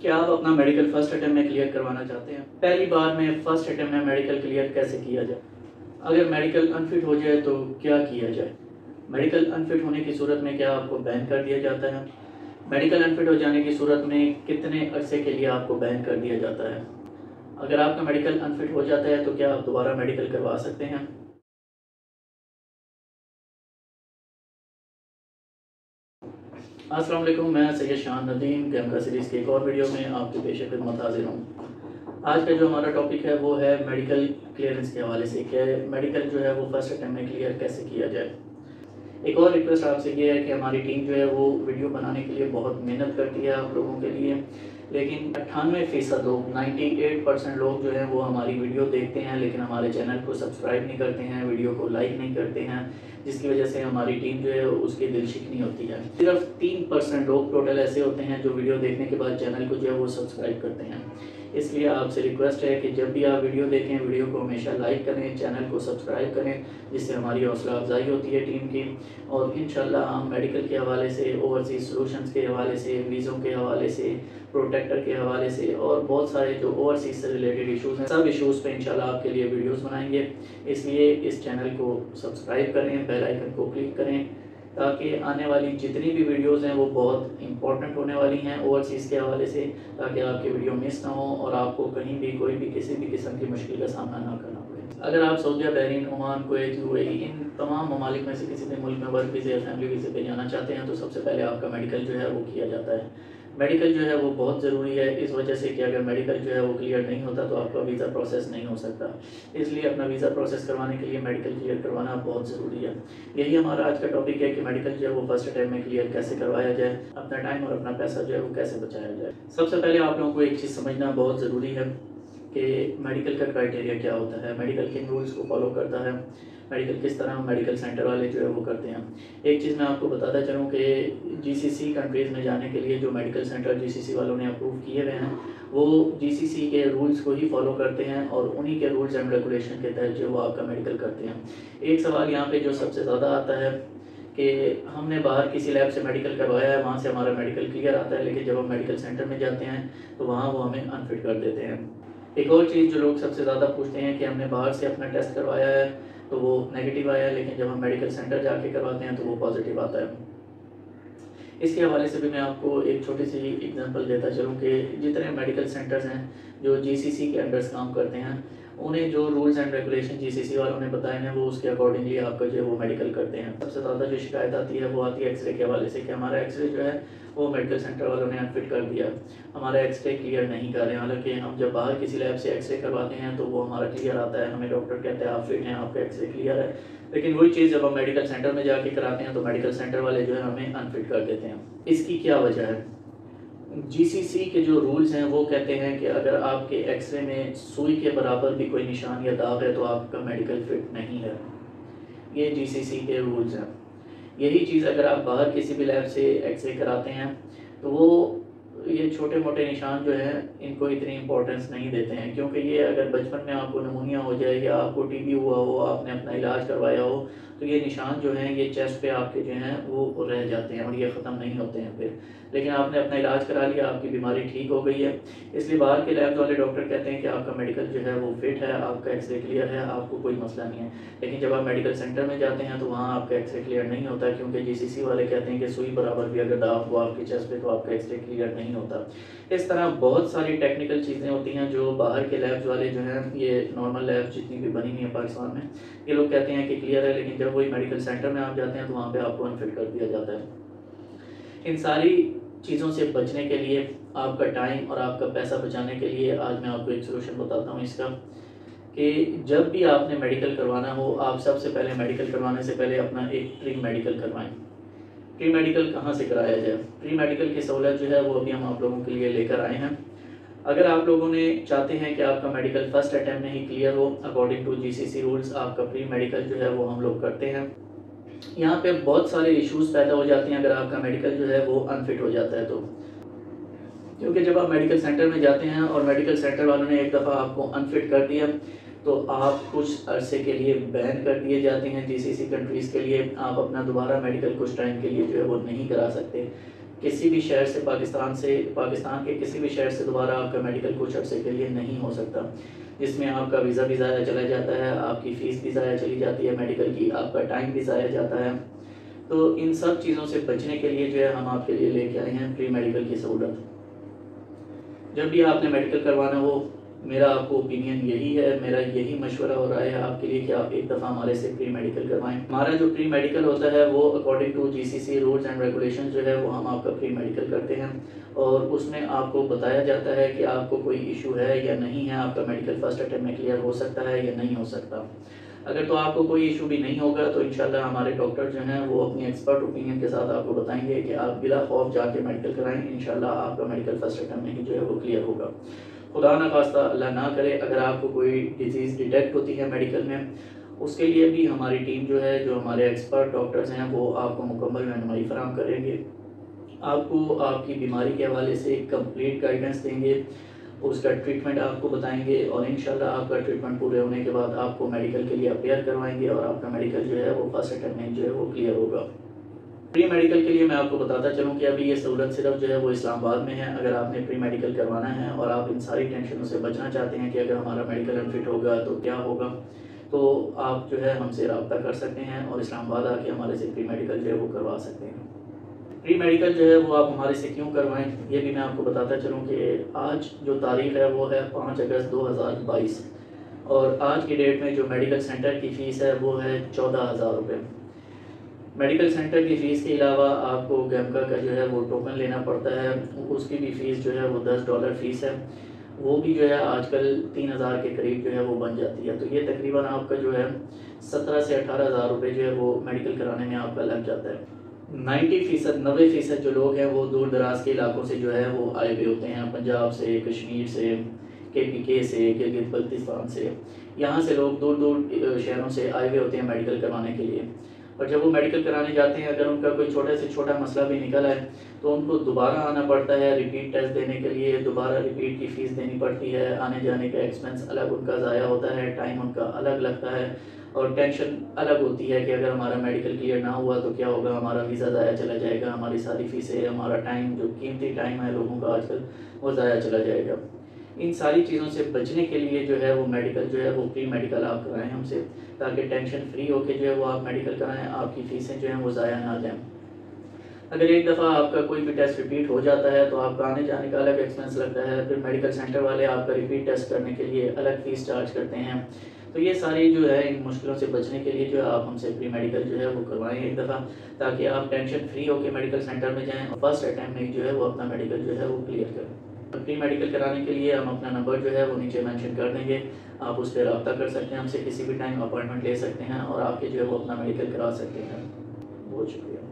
क्या आप अपना मेडिकल फ़र्स्ट अटैम्प्ट में क्लियर करवाना चाहते हैं? पहली बार में फ़र्स्ट अटैम्प्ट में मेडिकल क्लियर कैसे किया जाए? अगर मेडिकल अनफिट हो जाए तो क्या किया जाए? मेडिकल अनफिट होने की सूरत में क्या आपको बैन कर दिया जाता है? मेडिकल अनफिट हो जाने की सूरत में कितने अरसे के लिए आपको बैन कर दिया जाता है? अगर आपका मेडिकल अनफिट हो जाता है तो क्या आप दोबारा मेडिकल करवा सकते हैं? अस्सलाम वालेकुम, मैं सैयद शान नदीम, कैमरा सीरीज़ के एक और वीडियो में आपके पेशे खिदमत हाजिर हूँ। आज का जो हमारा टॉपिक है, वो है मेडिकल क्लियरेंस के हवाले से क्या मेडिकल जो है वो फ़र्स्ट अटैम्प में क्लियर कैसे किया जाए। एक और रिक्वेस्ट आपसे ये है कि हमारी टीम जो है वो वीडियो बनाने के लिए बहुत मेहनत करती है आप लोगों के लिए। लेकिन अट्ठानवे फ़ीसद लोग 98 परसेंट लोग जो हैं वो हमारी वीडियो देखते हैं, लेकिन हमारे चैनल को सब्सक्राइब नहीं करते हैं वीडियो को लाइक नहीं करते हैं, जिसकी वजह से हमारी टीम जो है उसकी दिल शिकनी होती है। सिर्फ़ तीन परसेंट लोग टोटल ऐसे होते हैं जो वीडियो देखने के बाद चैनल को जो है वो सब्सक्राइब करते हैं। इसलिए आपसे रिक्वेस्ट है कि जब भी आप वीडियो देखें वीडियो को हमेशा लाइक करें चैनल को सब्सक्राइब करें, जिससे हमारी हौसला अफजाई होती है टीम की। और इन हम मेडिकल के हवाले से ओवरसीज सोलूशन के हवाले से वीज़ों के हवाले से प्रोटेक्टर के हवाले से और बहुत सारे जो ओवरसीज से रिलेटेड इशूज़ हैं, सब इशूज़ पे इंशाल्लाह आपके लिए वीडियोस बनाएँगे। इसलिए इस चैनल को सब्सक्राइब करें बेल आइकन को क्लिक करें, ताकि आने वाली जितनी भी वीडियोस हैं वो बहुत इंपॉर्टेंट होने वाली हैं ओवरसीज़ के हवाले से, ताकि आपकी वीडियो मिस ना हो और आपको कहीं भी, कोई भी किसी भी किस्म की मुश्किल का सामना ना करना अगर आप सऊदिया बहरीन, ओमान कोत यू इन तमाम ममालिक में से किसी भी मुल्क में वर्क वीज़े फैमिली वीज़े पे जाना चाहते हैं तो सबसे पहले आपका मेडिकल जो है वो किया जाता है। मेडिकल जो है वो बहुत ज़रूरी है, इस वजह से कि अगर मेडिकल जो है वो क्लियर नहीं होता तो आपका वीज़ा प्रोसेस नहीं हो सकता। इसलिए अपना वीज़ा प्रोसेस करवाने के लिए मेडिकल क्लियर करवाना बहुत ज़रूरी है। यही हमारा आज का टॉपिक है कि मेडिकल जो है वो फ़र्स्ट अटैम्प में क्लियर कैसे करवाया जाए, अपना टाइम और अपना पैसा जो है वो कैसे बचाया जाए। सबसे पहले आप लोगों को एक चीज़ समझना बहुत ज़रूरी है। कि मेडिकल का क्राइटेरिया क्या होता है? मेडिकल किन रूल्स को फॉलो करता है। मेडिकल किस तरह मेडिकल सेंटर वाले जो है वो करते हैं। एक चीज़ मैं आपको बताता चलूँ कि जीसीसी कंट्रीज़ में जाने के लिए जो मेडिकल सेंटर जीसीसी वालों ने अप्रूव किए हुए हैं, वो जीसीसी के रूल्स को ही फॉलो करते हैं और उन्हीं के रूल्स एंड रेगुलेशन के तहत जो वो आपका मेडिकल करते हैं। एक सवाल यहाँ पे जो सबसे ज़्यादा आता है कि हमने बाहर किसी लैब से मेडिकल करवाया है, वहाँ से हमारा मेडिकल क्लियर आता है, लेकिन जब हम मेडिकल सेंटर में जाते हैं तो वहाँ वो हमें अनफिट कर देते हैं। एक और चीज़ जो लोग सबसे ज़्यादा पूछते हैं कि हमने बाहर से अपना टेस्ट करवाया है तो वो नेगेटिव आया है, लेकिन जब हम मेडिकल सेंटर जाके करवाते हैं तो वो पॉजिटिव आता है। इसके हवाले से भी मैं आपको एक छोटी सी एग्जांपल देता चलूँ कि जितने मेडिकल सेंटर्स हैं, जो जीसीसी के अंडर्स काम करते हैं उन्हें जो रूल्स एंड रेगुलेशन जीसीसी वालों ने बताए हैं, वो उसके अकॉर्डिंगली आपका जो है वो मेडिकल करते हैं। सबसे ज़्यादा जो शिकायत आती है, वो आती है एक्सरे के हवाले से कि हमारा एक्सरे जो है वो मेडिकल सेंटर वालों ने अनफिट कर दिया। हमारा एक्सरे क्लियर नहीं कर रहे हैं। हालाँकि हम जब बाहर किसी लैब से एक्सरे करवाते हैं तो वो हमारा क्लियर आता है। हमें डॉक्टर कहते हैं, आप फिट हैं, आपका एक्सरे क्लियर है। लेकिन वही चीज़ जब हम मेडिकल सेंटर में जाके कराते हैं तो मेडिकल सेंटर वाले जो है हमें अनफिट कर देते हैं। इसकी क्या वजह है? जीसीसी के जो रूल्स हैं, वो कहते हैं कि अगर आपके एक्सरे में सुई के बराबर भी कोई निशान या दाग है तो आपका मेडिकल फिट नहीं है। ये जीसीसी के रूल्स हैं। यही चीज़ अगर आप बाहर किसी भी लैब से एक्सरे कराते हैं तो वो ये छोटे मोटे निशान जो हैं, इनको इतनी इंपॉर्टेंस नहीं देते हैं, क्योंकि ये अगर बचपन में आपको नमूनिया हो जाए या आपको टीबी हुआ हो, आपने अपना इलाज करवाया हो तो ये निशान जो हैं, ये चेस्ट पे आपके जो हैं, वो रह जाते हैं और ये ख़त्म नहीं होते हैं फिर। लेकिन आपने अपना इलाज करा लिया, आपकी बीमारी ठीक हो गई है। इसलिए बाहर के लैब वाले डॉक्टर कहते हैं कि आपका मेडिकल जो है, वो फिट है, आपका एक्सरे क्लियर है, आपको कोई मसला नहीं है। लेकिन जब आप मेडिकल सेंटर में जाते हैं तो वहाँ आपका एक्सरे क्लियर नहीं होता, क्योंकि जी वाले कहते हैं कि सुई बराबर भी अगर दाग हुआ आपके चेस्ट पे तो आपका एक्सरे क्लियर नहीं होता। इस तरह बहुत सारी टेक्निकल चीज़ें होती हैं जो बाहर के लैब्स वाले जो हैं, ये नॉर्मल लैब्स जितनी भी बनी हुई है पाकिस्तान में, ये लोग कहते हैं कि क्लियर है, लेकिन जब वही मेडिकल सेंटर में आप जाते हैं तो वहाँ पे आपको अनफिट कर दिया जाता है। इन सारी चीज़ों से बचने के लिए, आपका टाइम और आपका पैसा बचाने के लिए आज मैं आपको एक सोल्यूशन बताता हूँ इसका, कि जब भी आपने मेडिकल करवाना हो, आप सबसे पहले मेडिकल करवाने से पहले अपना एक प्री मेडिकल करवाएँ। प्री मेडिकल कहाँ से कराया जाए? प्री मेडिकल की सहूलत जो है वो अभी हम आप लोगों के लिए लेकर आए हैं। अगर आप लोगों ने चाहते हैं कि आपका मेडिकल फ़र्स्ट अटैम्प्ट में ही क्लियर हो अकॉर्डिंग टू जीसीसी रूल्स आपका प्री मेडिकल जो है वो हम लोग करते हैं। यहाँ पे बहुत सारे इश्यूज़ पैदा हो जाते हैं अगर आपका मेडिकल जो है वो अनफिट हो जाता है तो। क्योंकि जब आप मेडिकल सेंटर में जाते हैं और मेडिकल सेंटर वालों ने एक दफ़ा आपको अनफिट कर दिया तो आप कुछ अरसे के लिए बैन कर दिए जाते हैं जीसीसी कंट्रीज़ के लिए आप अपना दोबारा मेडिकल कुछ टाइम के लिए जो है वो नहीं करा सकते। किसी भी शहर से पाकिस्तान से, पाकिस्तान के किसी भी शहर से दोबारा आपका मेडिकल कुछ अर्से के लिए नहीं हो सकता। जिसमें आपका वीज़ा भी ज़ाया चला जाता है, आपकी फ़ीस भी ज़ाया चली जाती है मेडिकल की आपका टाइम भी ज़ाया जाता है। तो इन सब चीज़ों से बचने के लिए जो है हम आपके लिए लेके आए हैं प्री मेडिकल की सहूलत। जब भी आपने मेडिकल करवाना हो मेरा आपको ओपिनियन यही है, मेरा यही मशवरा हो रहा है आपके लिए कि आप एक दफ़ा हमारे से प्री मेडिकल करवाएँ। हमारा जो प्री मेडिकल होता है, वो according to GCC rules and regulation जो है, वो हम आपका प्री मेडिकल करते हैं। और उसमें आपको बताया जाता है कि आपको कोई इशू है या नहीं है, आपका मेडिकल फ़र्स्ट अटैम्प में क्लियर हो सकता है या नहीं हो सकता। अगर तो आपको कोई इशू भी नहीं होगा तो इंशाल्लाह हमारे डॉक्टर जो हैं, वो अपनी एक्सपर्ट ओपिनियन के साथ आपको बताएँगे कि आप बिला खौफ जाके मेडिकल कराएँ। इंशाल्लाह आपका मेडिकल फ़र्स्ट अटैम्प में ही जो है, वो क्लियर होगा। खुदा ना खास्ता, अल्लाह ना करे, अगर आपको कोई डिज़ीज़ डिटेक्ट होती है मेडिकल में, उसके लिए भी हमारी टीम जो है, जो हमारे एक्सपर्ट डॉक्टर्स हैं, वो आपको मुकम्मल रहनमाई फराम करेंगे। आपको आपकी बीमारी के हवाले से कंप्लीट गाइडेंस देंगे, उसका ट्रीटमेंट आपको बताएँगे, और इन आपका ट्रीटमेंट पूरे होने के बाद आपको मेडिकल के लिए अपेयर करवाएँगे, और आपका मेडिकल जो है, वो फ़र्स्ट में जो है, वो क्लियर होगा। प्री मेडिकल के लिए मैं आपको बताता चलूँ कि अभी ये सहूलत सिर्फ़ जो है वो इस्लामाबाद में है। अगर आपने प्री मेडिकल करवाना है और आप इन सारी टेंशनों से बचना चाहते हैं कि अगर हमारा मेडिकल अनफिट होगा तो क्या होगा? तो आप जो है हमसे रबता कर सकते हैं और इस्लामाबाद आके हमारे से प्री मेडिकल जो है वो करवा सकते हैं। प्री मेडिकल जो है वो आप हमारे से क्यों करवाएँ? ये भी मैं आपको बताता चलूँ कि आज जो तारीख है वो है पाँच अगस्त 2022 और आज की डेट में जो मेडिकल सेंटर की फ़ीस है वो है चौदह हज़ार रुपये मेडिकल सेंटर की फ़ीस के अलावा आपको गैमका का जो है वो टोकन लेना पड़ता है। उसकी भी फ़ीस जो है वो दस डॉलर फ़ीस है। वो भी जो है आजकल तीन हज़ार के करीब जो है वो बन जाती है। तो ये तकरीबन आपका जो है सत्रह से अठारह हज़ार रुपये जो है वो मेडिकल कराने में आपका लग जाता है। नाइन्टी फ़ीसद, नब्बे फ़ीसद जो लोग हैं वो दूर दराज के इलाकों से जो है वो आए हुए होते हैं। पंजाब से, कश्मीर से के पी के से गिलगित बल्तिस्तान से। यहाँ से लोग दूर दूर शहरों से आए हुए होते हैं मेडिकल करवाने के लिए। और जब वो मेडिकल कराने जाते हैं, अगर उनका कोई छोटा से छोटा मसला भी निकल है तो उनको दोबारा आना पड़ता है रिपीट टेस्ट देने के लिए, दोबारा रिपीट की फ़ीस देनी पड़ती है आने जाने का एक्सपेंस अलग उनका ज़ाया होता है टाइम उनका अलग लगता है, और टेंशन अलग होती है कि अगर हमारा मेडिकल क्लियर ना हुआ तो क्या होगा, हमारा वीज़ा ज़ाया चला जाएगा, हमारी सारी फीसें हमारा टाइम जो कीमती टाइम है लोगों का आजकल, वो ज़ाया चला जाएगा। इन सारी चीज़ों से बचने के लिए जो है वो मेडिकल जो है वो प्री मेडिकल आप कराएँ हमसे, ताकि टेंशन फ्री होके जो है वो आप मेडिकल कराएँ, आपकी फ़ीसें जो हैं वो ज़ाया ना जाएँ। अगर एक दफ़ा आपका कोई भी टेस्ट रिपीट हो जाता है तो आपका आने जाने का अलग एक्सपेंस लगता है, फिर मेडिकल सेंटर वाले आपका रिपीट टेस्ट करने के लिए अलग फ़ीस चार्ज करते हैं। तो ये सारी जो है इन मुश्किलों से बचने के लिए जो है आप हमसे प्री मेडिकल जो है वो करवाएँ एक दफ़ा, ताकि आप टेंशन फ्री होकर मेडिकल सेंटर में जाएँ और फ़र्स्ट अटैम्प में जो है वो अपना मेडिकल जो है वो क्लियर करें। प्री मेडिकल कराने के लिए हम अपना नंबर जो है वो नीचे मेंशन कर देंगे। आप उस पर रब्ता कर सकते हैं, हमसे किसी भी टाइम अपॉइंटमेंट ले सकते हैं और आपके जो है वो अपना मेडिकल करा सकते हैं। बहुत शुक्रिया।